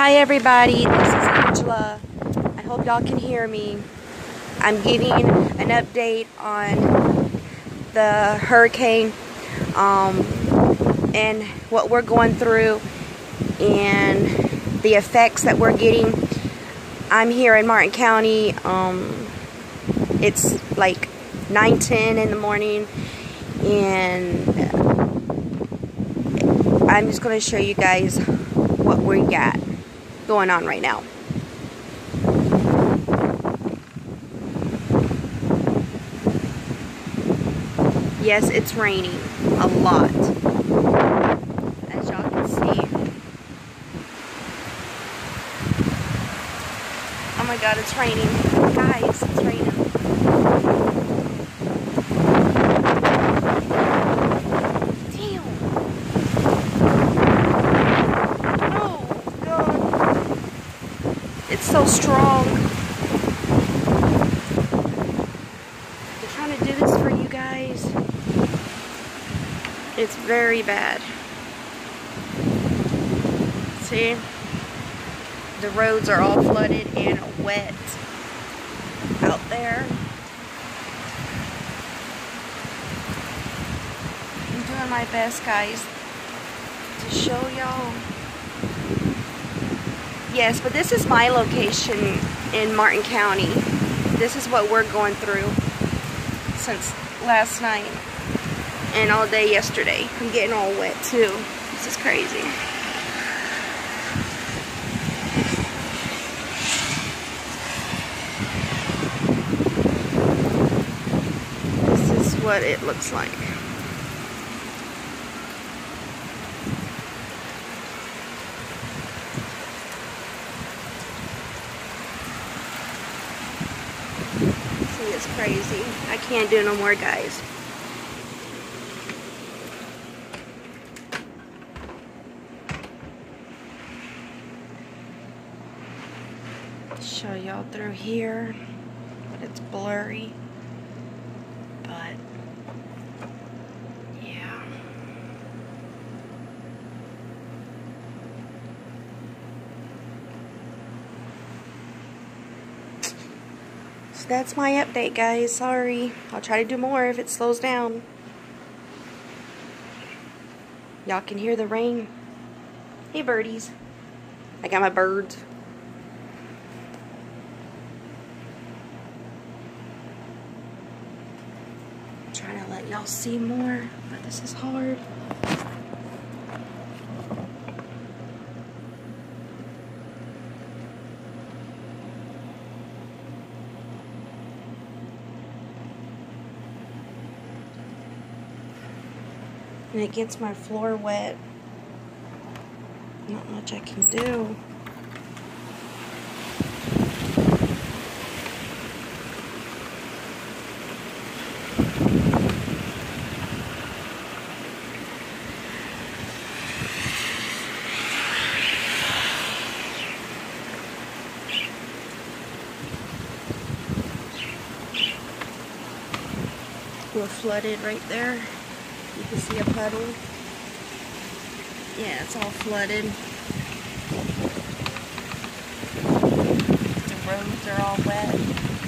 Hi everybody, this is Angela. I hope y'all can hear me. I'm giving an update on the hurricane um, and what we're going through and the effects that we're getting. I'm here in Martin County. Um, it's like 9:10 in the morning and I'm just going to show you guys what we got going on right now. Yes, it's raining a lot. Oh my god, it's raining. Guys, it's raining. It's so strong. I'm trying to do this for you guys. It's very bad. See? The roads are all flooded and wet out there. I'm doing my best, guys, to show y'all. Yes, but this is my location in Martin County. This is what we're going through since last night and all day yesterday. I'm getting all wet too. This is crazy. This is what it looks like. It's crazy. I can't do no more, guys. Show y'all through here, but it's blurry. But, yeah. So that's my update, guys. Sorry. I'll try to do more if it slows down. Y'all can hear the rain. Hey, birdies. I got my birds. I'm trying to let y'all see more, but this is hard. And it gets my floor wet. Not much I can do. We're flooded right there. You can see a puddle. Yeah, it's all flooded. The roads are all wet.